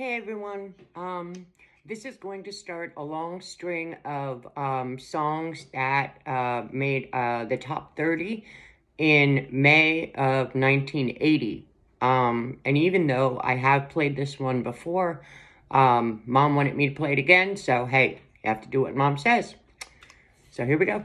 Hey everyone, um, this is going to start a long string of um, songs that uh, made uh, the top 30 in May of 1980. Um, and even though I have played this one before, um, Mom wanted me to play it again, so hey, you have to do what Mom says. So here we go.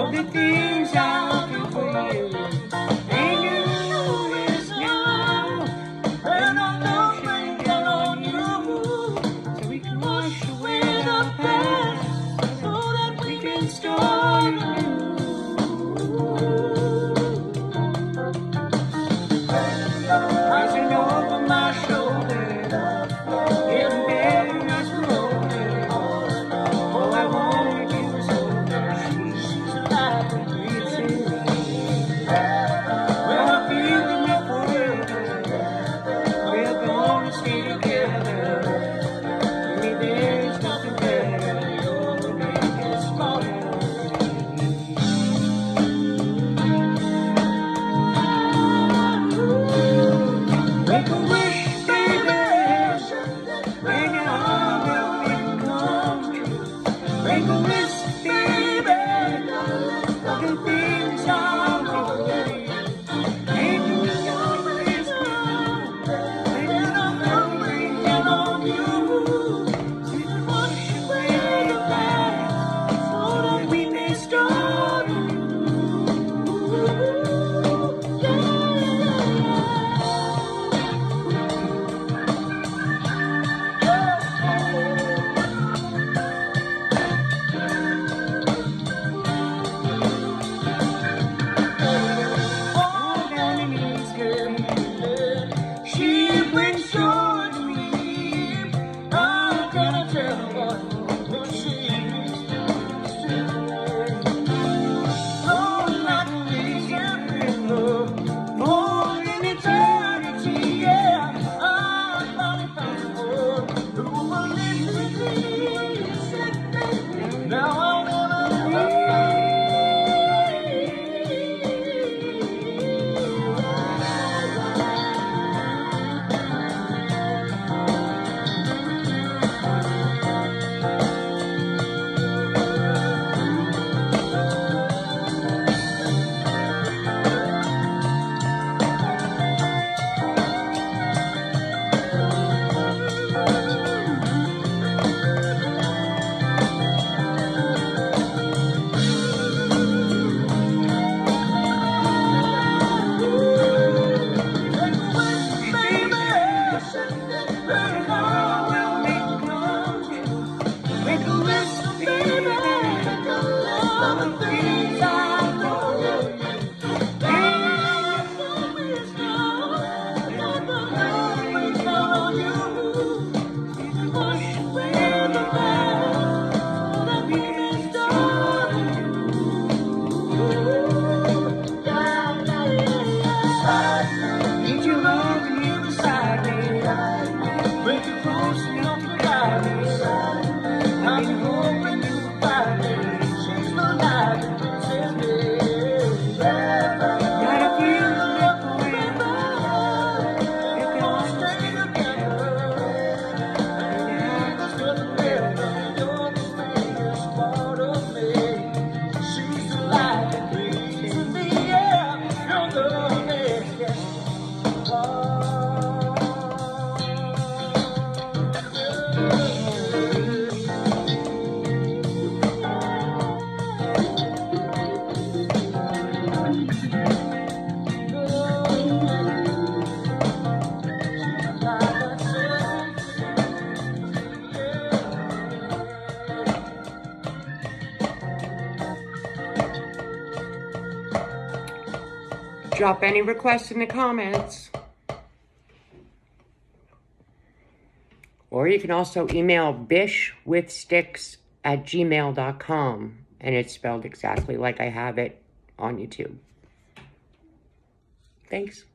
All the things I do for you. coming through. Drop any requests in the comments. Or you can also email bishwithstix at gmail.com. And it's spelled exactly like I have it on YouTube. Thanks.